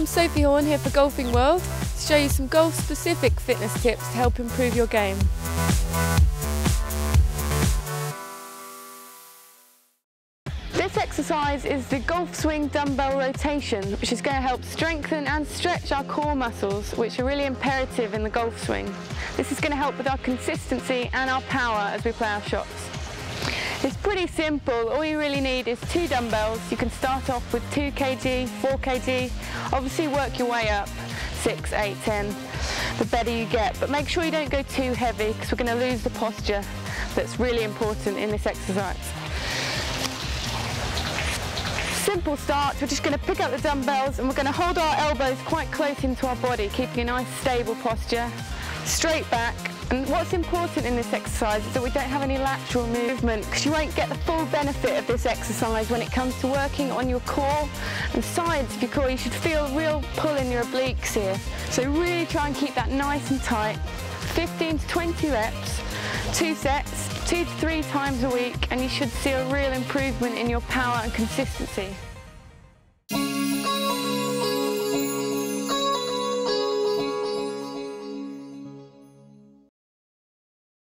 I'm Sophie Horn here for Golfing World to show you some golf specific fitness tips to help improve your game. This exercise is the golf swing dumbbell rotation, which is going to help strengthen and stretch our core muscles, which are really imperative in the golf swing. This is going to help with our consistency and our power as we play our shots. It's pretty simple. All you really need is two dumbbells. You can start off with 2 kg, 4 kg. Obviously work your way up, 6, 8, 10, the better you get. But make sure you don't go too heavy because we're going to lose the posture that's really important in this exercise. Simple start, we're just going to pick up the dumbbells and we're going to hold our elbows quite close into our body, keeping a nice stable posture, straight back, and what's important in this exercise is that we don't have any lateral movement because you won't get the full benefit of this exercise when it comes to working on your core and sides of your core. You should feel a real pull in your obliques here. So really try and keep that nice and tight. 15 to 20 reps, two sets, two to three times a week, and you should see a real improvement in your power and consistency.